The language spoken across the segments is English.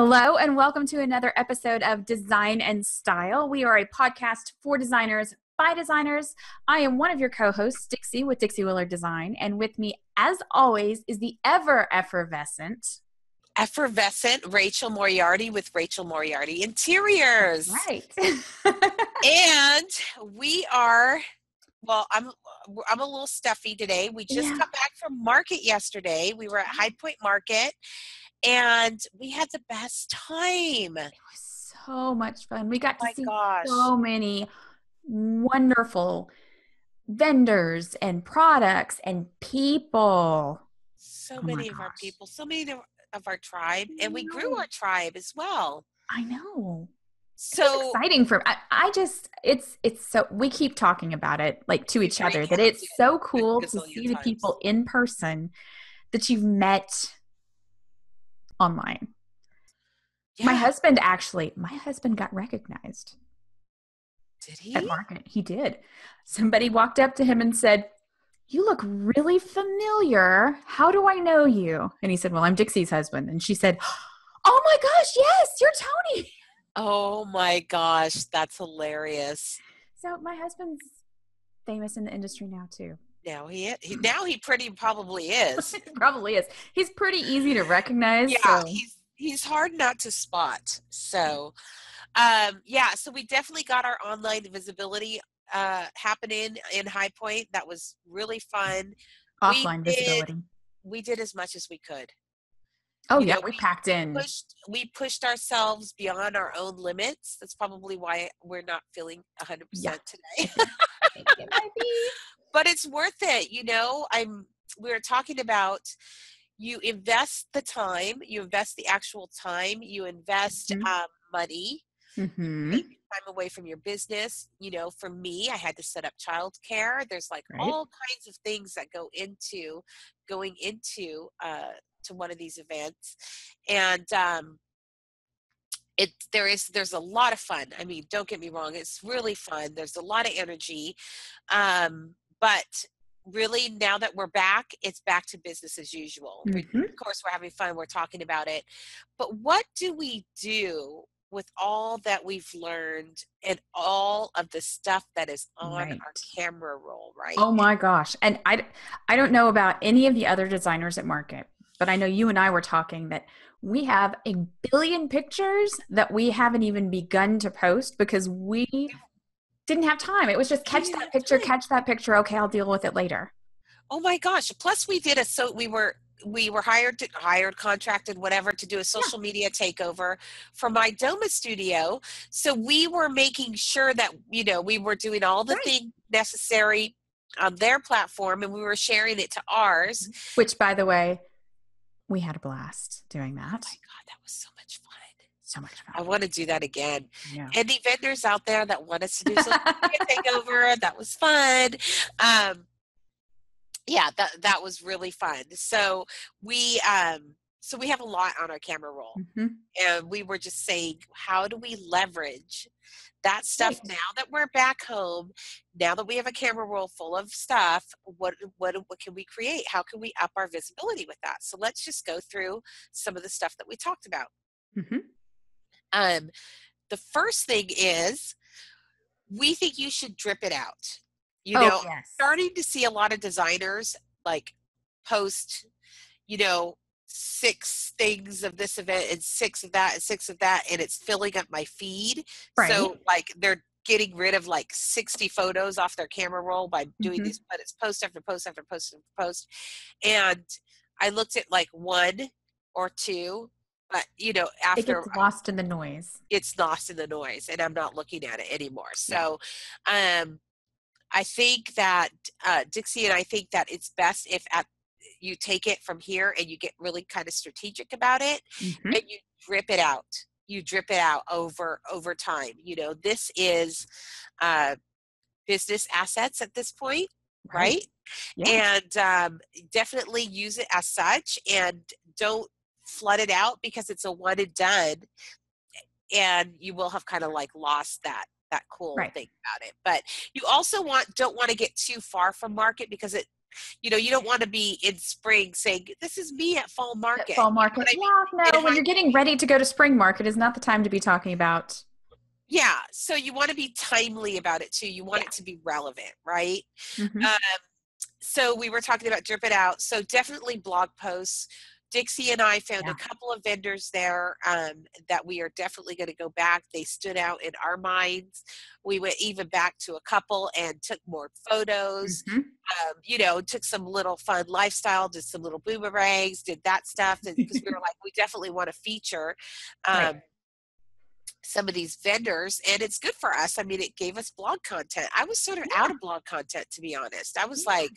Hello, and welcome to another episode of Design and Style. We are a podcast for designers by designers. I am one of your co hosts, Dixie with Dixie Willard Design. And with me, as always, is the ever effervescent, effervescent Rachel Moriarty with Rachel Moriarty Interiors. Right. and we are well i'm i'm a little stuffy today we just Yeah. got back from market yesterday we were at high point market and we had the best time It was so much fun. We got oh to see gosh so many wonderful vendors and products and people. so oh many of our people so many of our tribe and we grew our tribe as well I know. So exciting for I, I just it's it's so we keep talking about it like to each other that it's so cool to see the times. people in person that you've met online. My husband actually my husband got recognized did he at market. He did. Somebody walked up to him and said, "You look really familiar. How do I know you?" And he said, "Well, I'm Dixie's husband." And she said, "Oh my gosh, yes, you're Tony." oh my gosh that's hilarious So my husband's famous in the industry now too. Now he, he now he pretty probably is Probably is. He's pretty easy to recognize. yeah so- he's he's hard not to spot so um yeah so we definitely got our online visibility uh happening in high point that was really fun we offline did- visibility. we did as much as we could Oh you yeah, know, we we packed in. pushed we pushed ourselves beyond our own limits that's probably why we're not feeling 100% Yeah. today It might be. But it's worth it you know i'm We're talking about you invest the time you invest the actual time you invest Mhm. um, money Mhm. time away from your business you know for me i had to set up childcare there's like Right. all kinds of things that go into going into uh to one of these events and um it there is there's a lot of fun i mean don't get me wrong it's really fun there's a lot of energy um but really now that we're back it's back to business as usual Mhm. of course we're having fun we're talking about it but what do we do with all that we've learned and all of the stuff that is on our camera roll right Oh my gosh. And I, I don't know about any of the other designers at Market, but I know you and I were talking that we have a billion pictures that we haven't even begun to post because we didn't have time. It was just catch that picture, time. catch that picture. Okay, I'll deal with it later. oh my gosh plus we did a so we were we were hired to hired contracted whatever to do a social media takeover for my doma studio so we were making sure that you know we were doing all the Right. things necessary on their platform and we were sharing it to ours mm-hmm. Which, by the way, we had a blast doing that oh my god that was so much fun So much i want to do that again. Yeah. any vendors out there that want us to do media takeover that was fun. Um yeah that that was really fun. So we um so we have a lot on our camera roll Mhm. and we were just saying how do we leverage that stuff now that we're back home? Now that we have a camera roll full of stuff what what what can we create? How can we up our visibility with that? So let's just go through some of the stuff that we talked about. Mhm. Um, the first thing is we think you should drip it out. You oh, know, yes. starting to see a lot of designers like post, you know, six things of this event and six of that and six of that, and it's filling up my feed. Right. So like they're getting rid of like 60 photos off their camera roll by doing Mhm. these, but it's post after post after post after post. And I looked at like one or two, but you know, it after gets lost in the noise. it's lost in the noise and I'm not looking at it anymore. So um I think that uh Dixie and I think that it's best if at you take it from here and you get really kind of strategic about it Mhm. and you drip it out. You drip it out over over time. You know, this is uh business assets at this point, right? Yeah. and um, definitely use it as such and don't flood it out because it's a one and done and you will have kind of like lost that that cool Right. thing about it but you also want don't want to get too far from market because it You know, you don't want to be in spring saying, "This is me at fall market." At fall market, You know I mean? yeah. No, when might- you're getting ready to go to spring market is not the time to be talking about. Yeah, so you want to be timely about it too. You want Yeah. it to be relevant, right? Mhm. Um, so we were talking about drip it out. So definitely blog posts. Dixie and I found Yeah. a couple of vendors there um, that we are definitely going to go back. They stood out in our minds. We went even back to a couple and took more photos. Mhm. Um, you know, took some little fun lifestyle, did some little boomerangs, did that stuff because we were like, we definitely want to feature. Um, Right. some of these vendors and it's good for us i mean it gave us blog content i was sort of out of blog content to be honest i was Yeah. like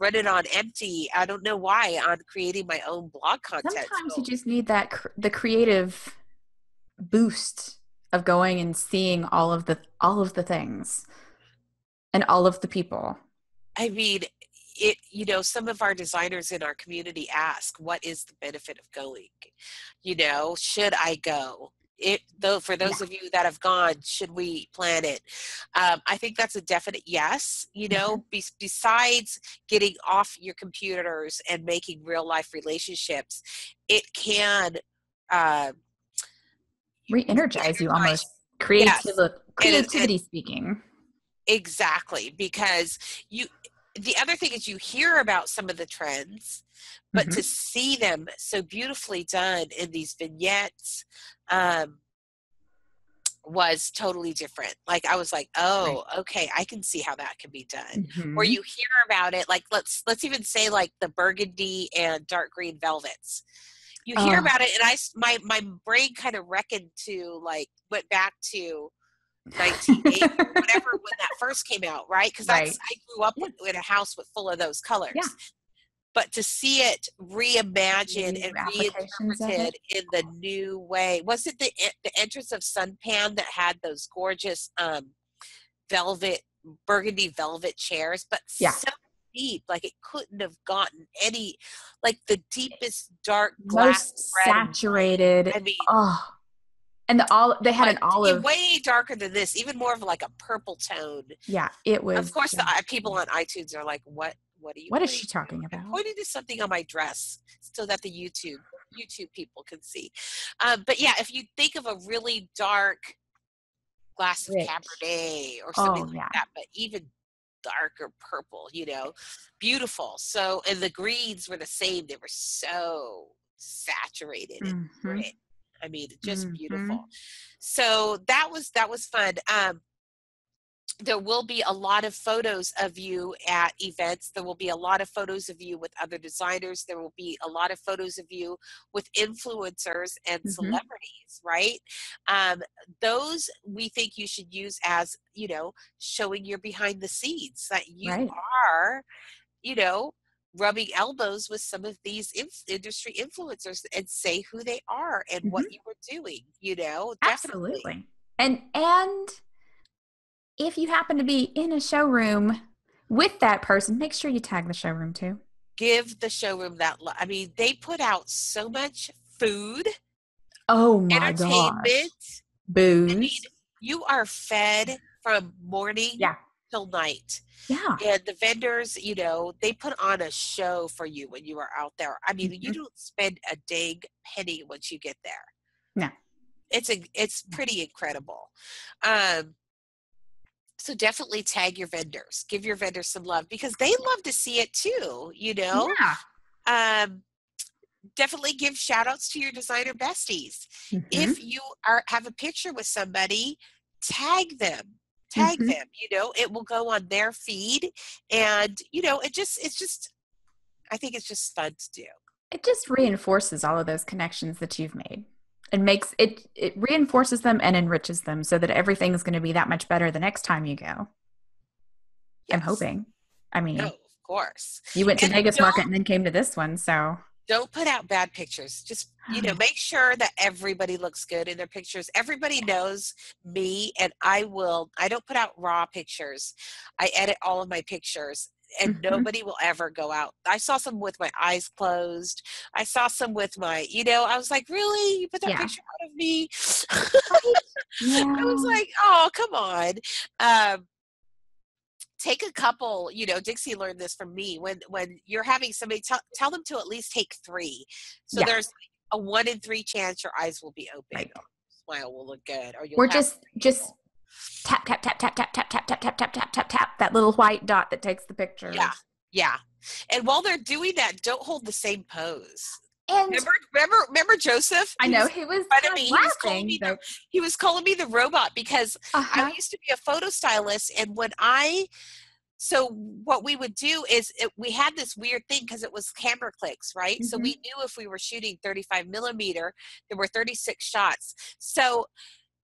running on empty. I don't know why on creating my own blog content Sometimes So- you just need that cr- the creative boost of going and seeing all of the all of the things and all of the people. i mean it you know some of our designers in our community ask what is the benefit of going? You know should i go it though for those of you that have gone should we plan it um, i think that's a definite yes you know be, besides getting off your computers and making real life relationships it can uh, Re-energize you almost. Creativity, and- creativity speaking. exactly because you the other thing is you hear about some of the trends but Mhm. to see them so beautifully done in these vignettes um, was totally different. Like I was like, oh, okay, I can see how that can be done. Or Mhm. you hear about it, like let's let's even say like the burgundy and dark green velvets. You hear Oh. about it, and i my my brain kind of reckoned to like went back to 1980 or whatever when that first came out, right? Because Right. I grew up with, in a house with full of those colors. Yeah. But to see it reimagined New and reinterpreted in the new way, was it the the entrance of Sunpan that had those gorgeous um, velvet burgundy velvet chairs, but Yeah. so deep, like it couldn't have gotten any, like the deepest dark glass Most red saturated. I mean, Oh, and the all they had an olive. way darker than this, even more of like a purple tone. Yeah, it was. Of course, yeah. the people on iTunes are like, "What? What are you? What is she to?" talking I'm about? pointing to something on my dress so that the YouTube YouTube people can see. Um, but yeah, if you think of a really dark glass of Rich. Cabernet or something Oh, like yeah. that, but even darker purple, you know, beautiful. So, and the greens were the same. They were so saturated and Mhm. I mean, just Mhm. beautiful. So that was that was fun. Um, there will be a lot of photos of you at events. There will be a lot of photos of you with other designers. There will be a lot of photos of you with influencers and Mhm. celebrities, right? Um, those we think you should use as, you know, showing your behind the scenes that you Right. are, you know, rubbing elbows with some of these inf- industry influencers and say who they are and what mm-hmm. you were doing, you know? Definitely. Absolutely. And and if you happen to be in a showroom with that person, make sure you tag the showroom too. give the showroom that lo- i mean they put out so much food Oh my gosh. entertainment Booze. i mean you are fed from morning Yeah. Till night yeah. and the vendors you know they put on a show for you when you are out there i mean you Mhm. don't spend a dang penny once you get there No. it's a it's pretty incredible um so definitely tag your vendors give your vendors some love because they love to see it too you know Yeah. um, definitely give shout outs to your designer besties. Mhm. If you are have a picture with somebody, tag them. Tag Mhm. them. You know, it will go on their feed and you know, it just it's just I think it's just fun to do. it just reinforces all of those connections that you've made. It makes it it reinforces them and enriches them so that everything is going to be that much better the next time you go. I'm hoping. I mean, No, of course. you went to and Vegas Market and then came to this one, so Don't put out bad pictures. Just, you know, make sure that everybody looks good in their pictures. Everybody knows me and I will I don't put out raw pictures. I edit all of my pictures and Mhm. nobody will ever go out. I saw some with my eyes closed. I saw some with my, you know, I was like, really? You put that Yeah. picture out of me? yeah. I was like, oh, come on. Um, take a couple you know dixie learned this from me when when you're having somebody tell, tell them to at least take three so Yeah. there's a one in three chance your eyes will be open Right. smile will look good or you'll have just just tap tap tap tap tap tap tap tap tap tap tap tap tap that little white dot that takes the picture. yeah yeah and while they're doing that don't hold the same pose And remember remember remember joseph I He know was- he was of kind me, he was calling me the- he was calling me the robot because uh-huh. I used to be a photo stylist, and when I so what we would do is it, we had this weird thing because it was camera clicks, right? So we knew if we were shooting 35 millimeter, there were 36 shots. So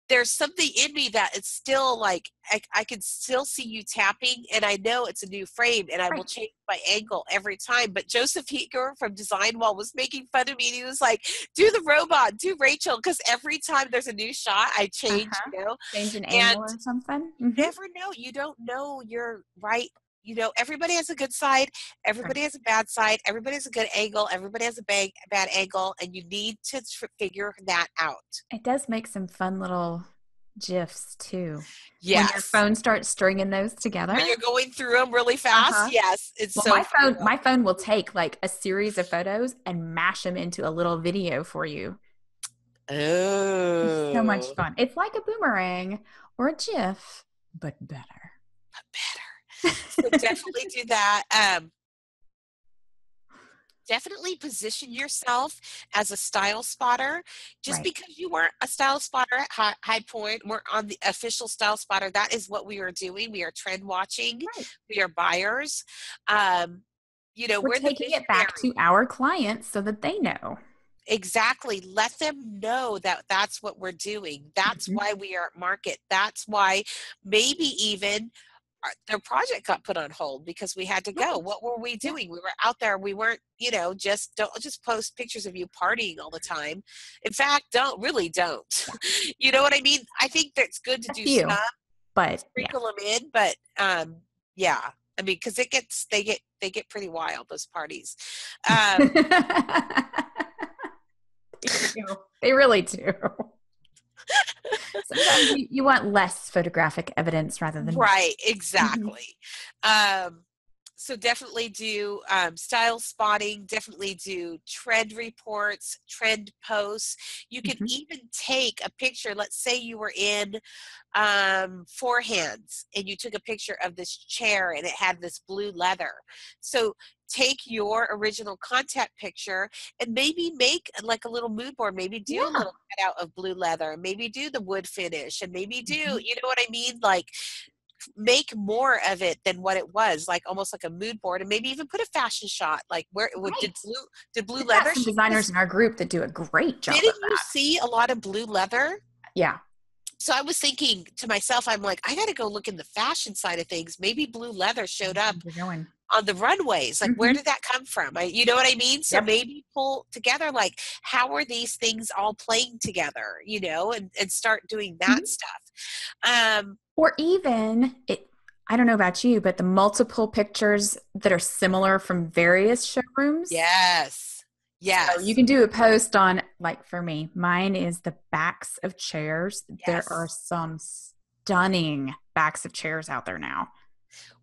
there's something in me that it's still like I, I can still see you tapping, and I know it's a new frame, and I will change my angle every time. But Joseph Heeger from Design Wall was making fun of me, and he was like, "Do the robot, do Rachel," because every time there's a new shot, I change. Uh-huh. You know, change an and angle or something. Mhm. never know. You don't know you're right. You know, everybody has a good side, everybody has a bad side, everybody has a good angle, everybody has a bad, bad angle, and you need to tr- figure that out. It does make some fun little gifs too. When your phone starts stringing those together. when you're going through them really fast, Uh-huh. yes, it's Well, so my phone, my phone will take like a series of photos and mash them into a little video for you. oh, It's so much fun. It's like a boomerang or a GIF, but better. but better. So definitely do that. Um, definitely position yourself as a style spotter. Just Right. because you weren't a style spotter at High, High Point, we're on the official style spotter. That is what we are doing. We are trend watching. Right. We are buyers. Um, you know, We're, we're, the taking it back to our clients so that they know. exactly let them know that that's what we're doing that's Mhm. why we are at market that's why maybe even their project got put on hold because we had to go. What were we doing? We were out there. We weren't you know just don't just post pictures of you partying all the time. In fact don't really don't. You know what i mean? I think that's good to do few. some But yeah. sprinkle them in but um yeah. I mean because it gets they get they get pretty wild those parties. Um. They really do. Sometimes you, you want less photographic evidence rather than right exactly. Um so definitely do um, style spotting definitely do trend reports trend posts. You can Mhm. even take a picture let's say you were in um, four hands and you took a picture of this chair and it had this blue leather. So take your original contact picture and maybe make like a little mood board maybe do a Yeah. little cutout of blue leather maybe do the wood finish and maybe do Mhm. you know what i mean like make more of it than what it was like almost like a mood board and maybe even put a fashion shot like where would did blue did blue We've leather some designers in our group that do a great job. didn't you see a lot of blue leather Yeah. so I was thinking to myself, I'm like, I got to go look in the fashion side of things. Maybe blue leather showed up going. On the runways. Like, where Mhm. did that come from? I, you know what I mean? So Yep. maybe pull together, like, how are these things all playing together? You know, and and start doing that Mhm. stuff. Um, Or even it I don't know about you, but the multiple pictures that are similar from various showrooms. yes, yes, So you can do a post on, like for me, mine is the backs of chairs. There are some stunning backs of chairs out there now.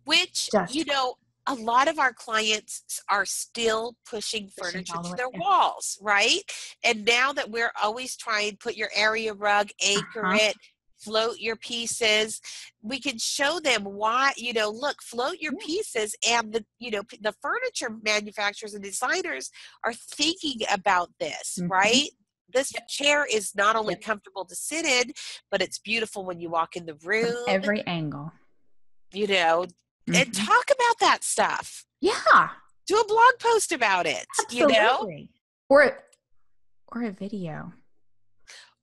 which Just- you know. A lot of our clients are still pushing Pushing furniture to their yeah. walls, right? And now that we're always trying put your area rug, anchor Uh-huh. it, float your pieces, we can show them why, you know, look, float your pieces and the, you know, the furniture manufacturers and designers are thinking about this, Mhm. right? This chair is not only Yep. comfortable to sit in, but it's beautiful when you walk in the From room, every angle. you know, and Mhm. talk about that stuff. Yeah. Do a blog post about it, you know, Absolutely. Or or a video.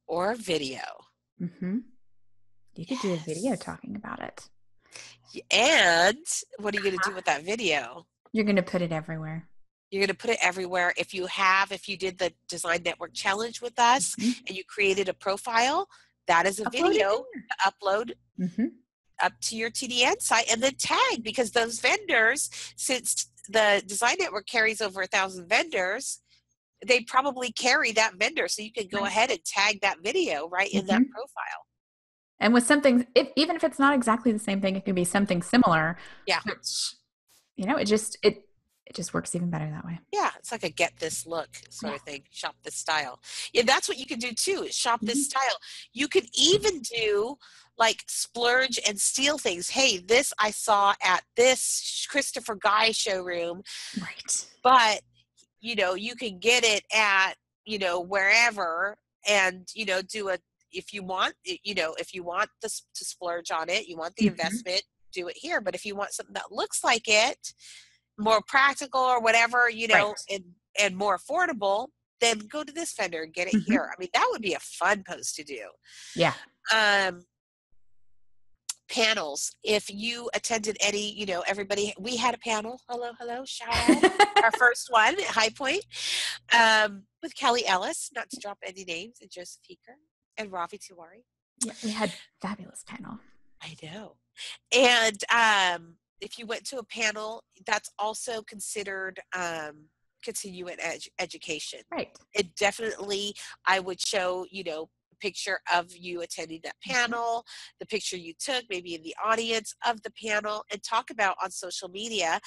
or a video. hmm You could do a video talking about it. And what are you going to do with that video? You're going to put it everywhere. You're going to put it everywhere. If you have, if you did the Design Network Challenge with us Mhm. and you created a profile, that is a Upload video to upload there. Up to your TDN site and then tag because those vendors, since the Design Network carries over a thousand vendors, they probably carry that vendor. So you can go ahead and tag that video right in that Mhm. profile. And with something, if, even if it's not exactly the same thing, it can be something similar. Yeah. Which, you know, it just it it just works even better that way. Yeah, it's like a get this look sort of thing. Shop this style. Yeah, that's what you can do too. Is shop this Mhm. style. You can even do like splurge and steal things. Hey, this I saw at this Christopher Guy showroom, Right. but you know you can get it at you know wherever and you know do a if you want you know if you want this to splurge on it you want the Mhm. investment do it here but if you want something that looks like it more practical or whatever you know Right. and and more affordable then go to this vendor and get it Mhm. here i mean that would be a fun post to do Yeah. um panels if you attended any you know everybody we had a panel hello hello shout out our first one at High Point um, with Kelly Ellis, not to drop any names, and Joseph Heeker and Ravi Tiwari. yeah. We had fabulous panel. I know. And um, if you went to a panel, that's also considered um, continuing ed- education. Right. It definitely, I would show, you know, a picture of you attending that Mhm. panel, the picture you took, maybe in the audience of the panel, and talk about on social media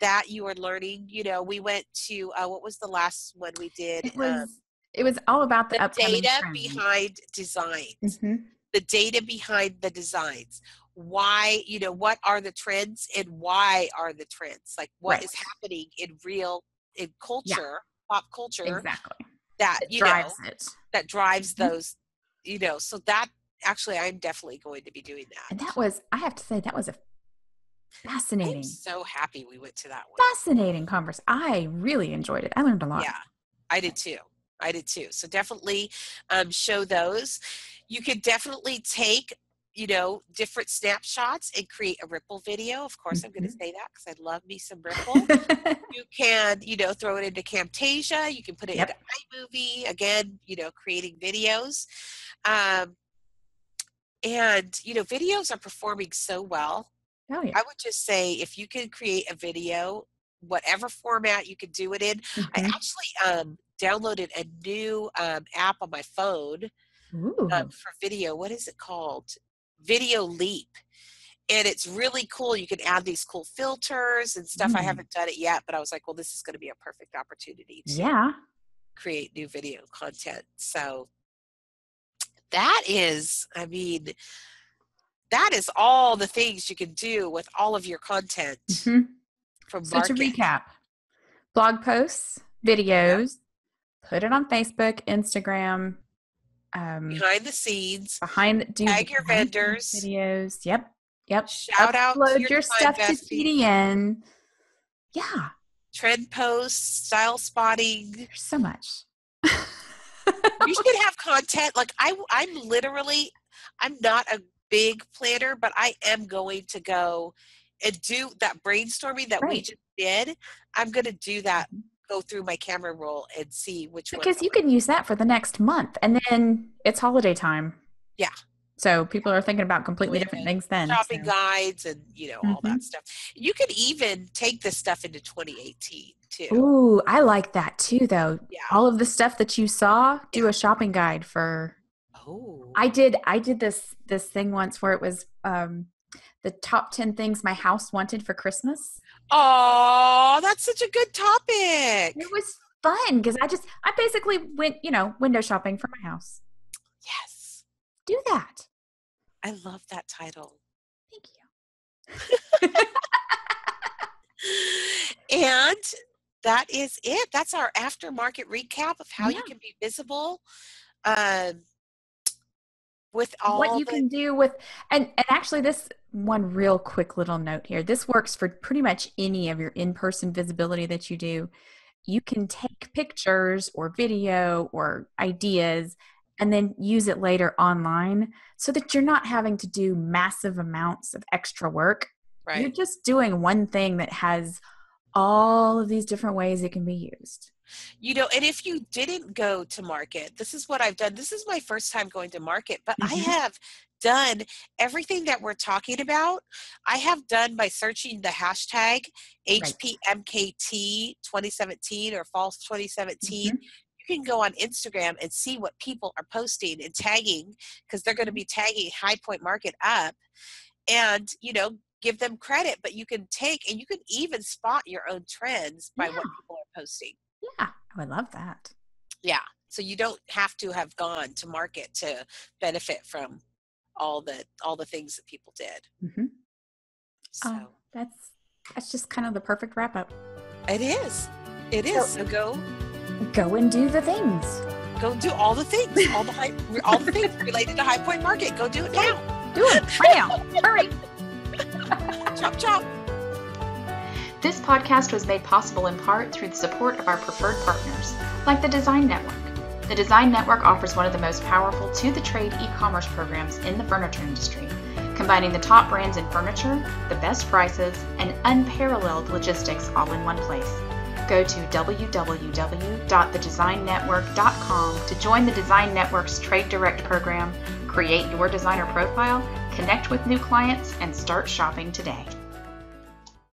that you are learning. You know, we went to uh, what was the last one we did? It was um, it was all about the, the data trends. behind designs Mhm. the data behind the designs why you know what are the trends and why are the trends like what is Right. happening in real in culture pop culture Exactly. that It you drives know it. that drives Mhm. those you know so that actually i'm definitely going to be doing that And that was, I have to say, that was a fascinating, i'm so happy we went to that one fascinating conversation. I really enjoyed it. I learned a lot. Yeah, I did too. I did too. So definitely um, show those. You could definitely take, you know, different snapshots and create a Ripl video. Of course, I'm going to say that because I love me some Ripl. you can, you know, throw it into Camtasia. You can put it Yep. into iMovie. Again, you know, creating videos. Um, and, you know, videos are performing so well. oh yeah. I would just say if you can create a video, whatever format you can do it in, I Mhm. actually um, downloaded a new um, app on my phone um, for video. What is it called? Videoleap. And it's really cool. You can add these cool filters and stuff. I Mm. haven't done it yet, but I was like, well, this is going to be a perfect opportunity to yeah. create new video content. So that is, I mean, that is all the things you can do with all of your content Mhm. from So to recap, blog posts, videos, put it on Facebook, Instagram, um, behind the scenes, behind do Tag your vendors. videos. Yep, yep. shout out Upload to your, your, stuff to. TDN. Yeah, trend posts, style spotting. there's so much. You should have content. Like I, I'm literally, I'm not a big planner, but I am going to go and do that brainstorming that we just did. I'm going to do that. Go through my camera roll and see which one. because you can use that for the next month, and then it's holiday time. Yeah. So people are thinking about completely Yeah. different things then. shopping so- guides and you know all Mm-hmm. that stuff. You could even take this stuff into 2018 too. Ooh, I like that too, though. Yeah. All of the stuff that you saw, do a shopping guide for. Oh. I did. I did this this thing once where it was um, the top ten things my house wanted for Christmas. Oh, that's such a good topic. It was fun because I just I basically went you know window shopping for my house. Yes. Do that. I love that title. Thank you. and that is it. That's our aftermarket recap of how you can be visible um, with all what you the, can do with and and actually this one real quick little note here. This works for pretty much any of your in-person visibility that you do. You can take pictures or video or ideas and then use it later online so that you're not having to do massive amounts of extra work. You're just doing one thing that has all of these different ways it can be used You know, and if you didn't go to market, this is what I've done. This is my first time going to market, but I Mhm. have done everything that we're talking about. I have done by searching the hashtag HPMKT 2017 or false 2017. Mhm. you can go on Instagram and see what people are posting and tagging because they're going to be tagging High Point Market up, and you know give them credit. But you can take and you can even spot your own trends by Yeah. what people are posting. Yeah, I would love that. Yeah, so you don't have to have gone to market to benefit from all the all the things that people did. Mm-hmm. So Oh, that's that's just kind of the perfect wrap up. it is. It is. So go Go and do the things. go do all the things, all the high, all the things related to High Point Market. Go do it now. Do it right now. Hurry. Chop chop. This podcast was made possible in part through the support of our preferred partners, like the Design Network. The Design Network offers one of the most powerful to the trade e commerce programs in the furniture industry, combining the top brands in furniture, the best prices, and unparalleled logistics all in one place. Go to www.thedesignnetwork.com to join the Design Network's Trade Direct program, create your designer profile, connect with new clients, and start shopping today.